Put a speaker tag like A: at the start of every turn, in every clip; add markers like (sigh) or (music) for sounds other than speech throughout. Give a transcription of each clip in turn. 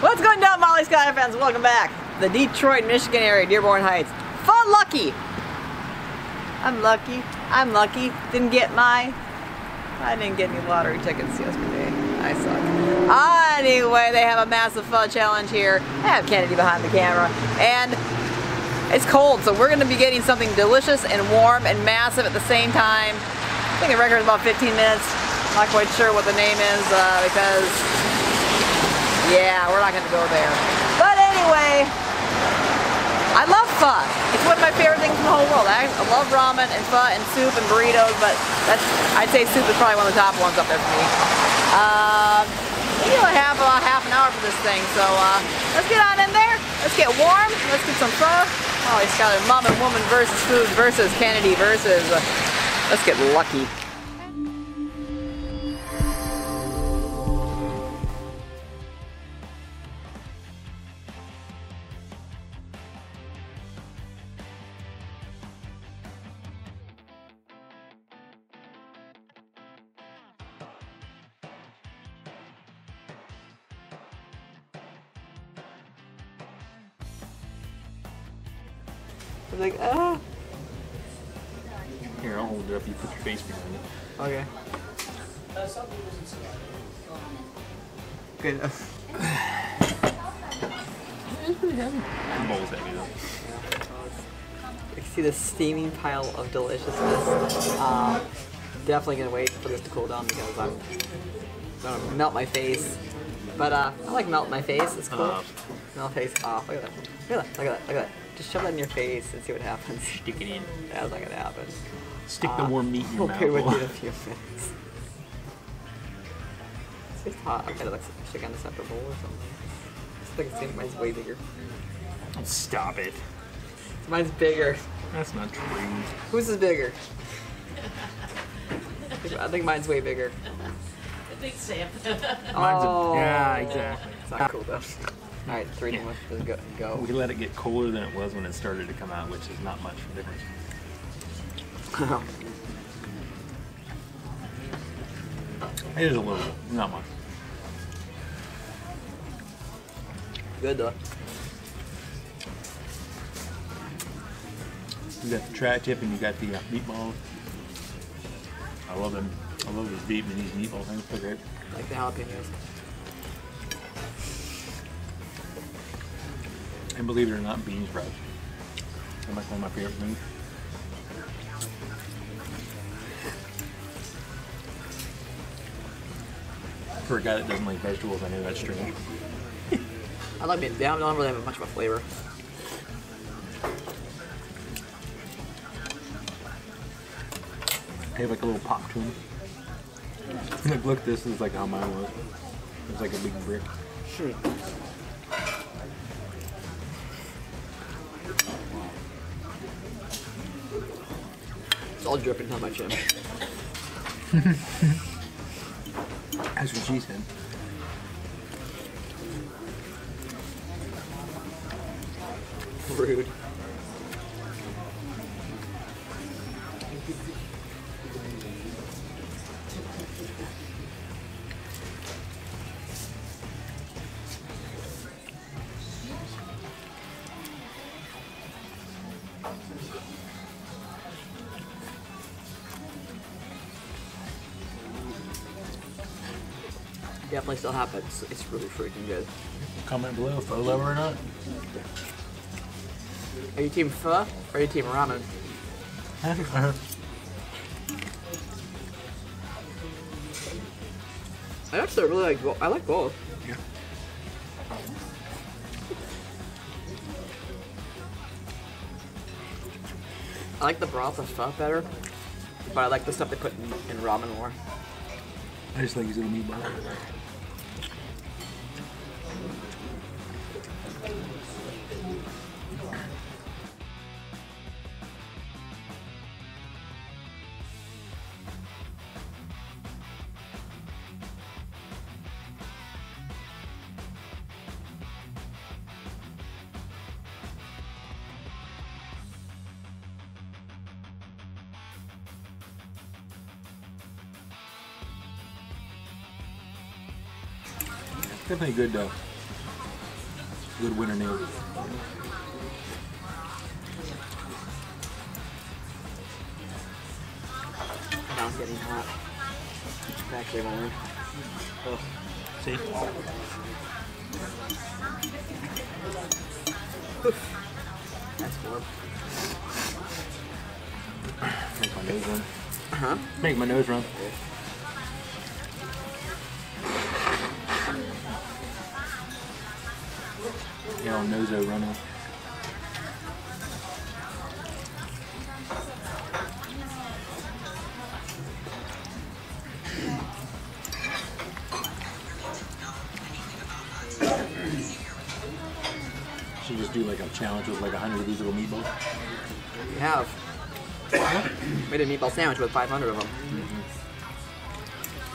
A: What's going down, Molly Schuyler fans? Welcome back. The Detroit, Michigan area, Dearborn Heights. Pho Lucky. I'm lucky. I'm lucky. Didn't get my. I didn't get any lottery tickets yesterday. I suck. Anyway, they have a massive pho challenge here. I have Kennedy behind the camera. And it's cold, so we're going to be getting something delicious and warm and massive at the same time. I think the record is about 15 minutes. Not quite sure what the name is uh, because yeah, we're not going to go there. But anyway, I love pho. It's one of my favorite things in the whole world. I, love ramen and pho and soup and burritos, but that's I'd say soup is probably one of the top ones up there for me. Um, maybe I have about half an hour for this thing, so uh, let's get on in there. Let's get warm. Let's get some pho. Oh, he's got a mom and woman versus food versus Kennedy versus. Uh, let's get lucky. I was like, ah.
B: Here, I'll hold it up. You put your face behind it.
A: Okay. Good.
B: The bowl's heavy though.
A: You can see the steaming pile of deliciousness. Uh, definitely gonna wait for this to cool down because I'm gonna melt my face. But uh, I like melt my face. It's cool.
B: Uh.
A: melt face off. Look at that. Look at that. Look at that. Look at that. Just shove that in your face and see what happens.
B: Stick it in.
A: That's not gonna happen.
B: Stick the
A: Uh,
B: warm meat in your
A: We'll be with you in a
B: mouth.
A: few minutes. It's hot. I gotta like stick on a separate bowl or something. It's like it's mine's way bigger.
B: Stop it.
A: Mine's bigger.
B: That's not true.
A: Whose is bigger? I think mine's way bigger.
C: I think Sam.
B: Mine's
A: oh,
B: a, yeah, exactly.
A: It's not cool though. All right, three, two, one, let's go. go.
B: We let it get cooler than it was when it started to come out, which is not much of a difference. (laughs) It is a little bit, not much.
A: Good though.
B: You got the tri-tip and you got the uh, meatballs. I love them. I love those Vietnamese meatballs. I think they're great.
A: Like the jalapenos.
B: And believe it or not, bean sprouts. They're like one of my favorite things. For a guy that doesn't like vegetables, I know that's strange.
A: I like being. They don't really have much of a flavor.
B: They have like a little pop to them. Like, look, this is like how mine was. It's like a big brick.
A: Shoot. All dripping on my chin.
B: That's what she said.
A: Rude. Definitely still have it. It's, it's really freaking good.
B: Comment below if I love her or not.
A: Are you team pho or are you team ramen? (laughs) I actually really like both. I like both.
B: Yeah.
A: I like the broth of pho better, but I like the stuff they put in, in ramen more.
B: I just like his little meatball. Definitely good though. Good winter nail.
A: Now it's getting hot. Actually, warm. Oh,
B: See?
A: that's warm.
B: Make my nose run.
A: Huh?
B: Make my nose run. Yeah, on nozo running. Should just do like a challenge with like a hundred of these little meatballs.
A: We have. Made a meatball sandwich with 500 of them. Mm-hmm.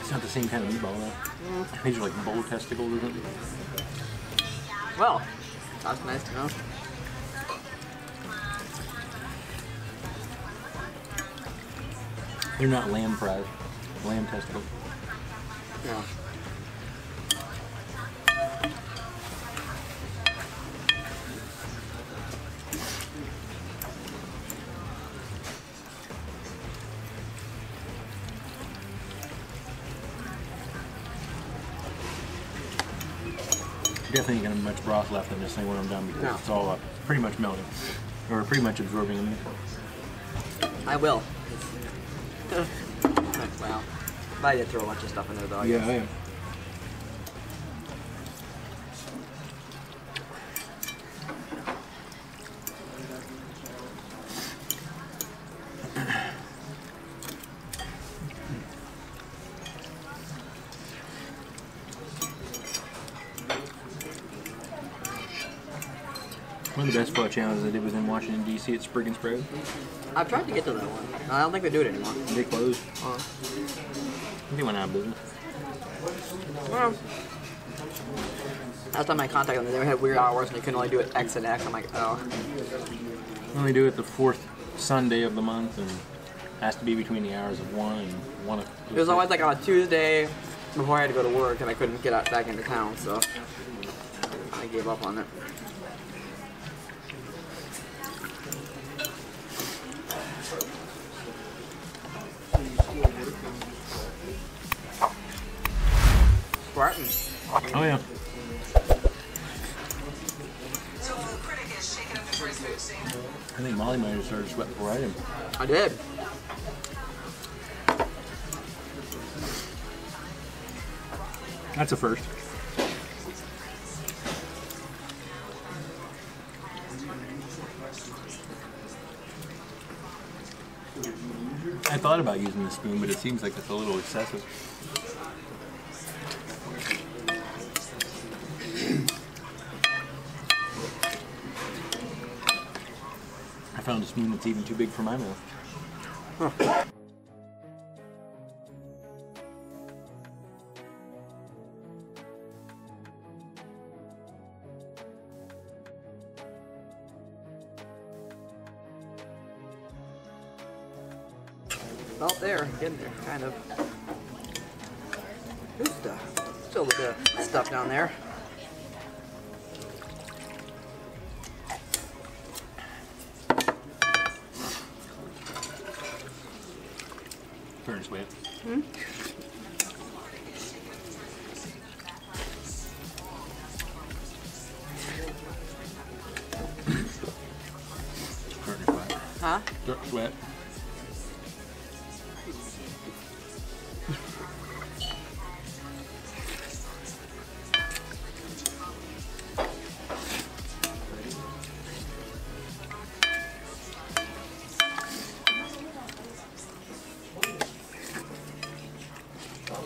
B: It's not the same kind of meatball though. These are like bull testicles or something.
A: Well, that's nice to know.
B: They're not lamb fries. Lamb testicles.
A: Yeah.
B: Much broth left in this thing when I'm done because
A: No.
B: it's all uh, pretty much melting. Or pretty much absorbing in me.
A: I will. (laughs) wow. But I did throw a bunch of stuff in there though. I guess.
B: am. One of the best pho challenges I did was in Washington D.C. at Sprig and Sprout.
A: I've tried to get to that one. I don't think they do it anymore.
B: They closed.
A: Uh,
B: They went out of business.
A: well, last time I contacted them, they had weird hours and they couldn't only do it X and X. I'm like, oh.
B: Only do it the fourth Sunday of the month, and has to be between the hours of one and one. o-
A: It was always like on a Tuesday before I had to go to work and I couldn't get out back into town, so I gave up on it.
B: Oh yeah. I think Molly might have started sweating before I did.
A: I did.
B: That's a first. I thought about using the spoon, but it seems like it's a little excessive. Found spoon that's even too big for my mouth.
A: Well, there, getting there, kind of. Good stuff. Still a bit stuff down there.
B: Sweat. Turn hmm? sweat.
A: Huh?
B: Dirt sweat.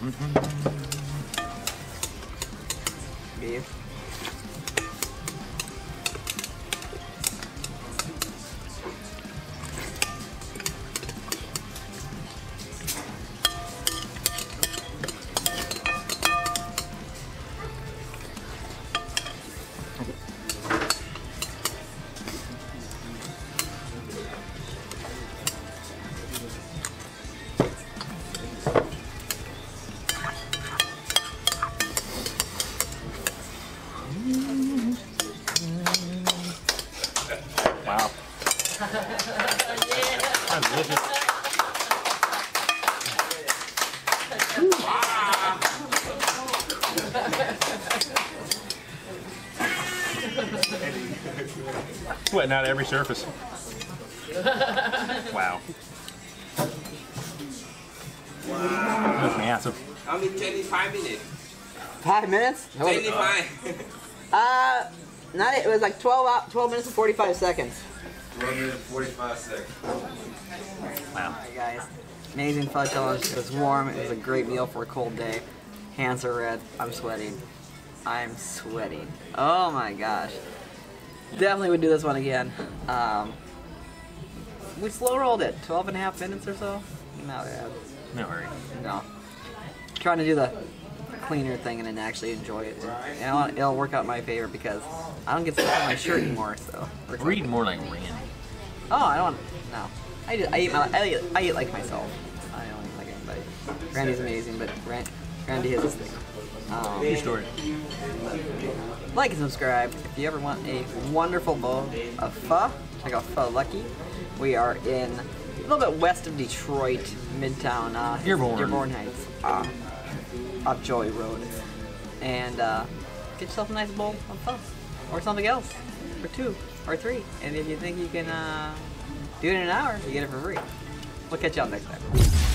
B: 嗯嗯嗯。别。That's delicious. Sweating out every surface. (laughs) Wow. That's massive.
D: Only 25 minutes.
A: Five minutes? That was- (laughs)
D: 25.
A: Uh, not it was like 12, hou- 12 minutes and 45 seconds.
D: 1 minute 45 seconds.
B: Wow.
A: Alright guys, amazing pho challenge. It was warm, it was a great meal for a cold day. Hands are red, I'm sweating. I'm sweating. Oh my gosh. Definitely would do this one again. Um, we slow rolled it, 12 and a half minutes or so. Not bad.
B: No hurry.
A: No. Trying to do the cleaner thing and then actually enjoy it. And it'll, it'll work out in my favor because I don't get stuff on my shirt anymore, so. works out
B: Read more like Randy.
A: Oh, I don't. No, I, just, I eat my. I eat, I eat like myself. I don't eat like anybody. Randy's amazing, but Rand, Randy has his thing. Um,
B: Your story.
A: like and subscribe if you ever want a wonderful bowl of pho. Check out Pho Lucky. We are in a little bit west of Detroit, Midtown. Uh,
B: Dearborn.
A: Dearborn Heights. Uh, up Joy Road. And uh, get yourself a nice bowl of pho. Or something else. Or two. Or three. And if you think you can uh, do it in an hour, you get it for free. We'll catch y'all next time.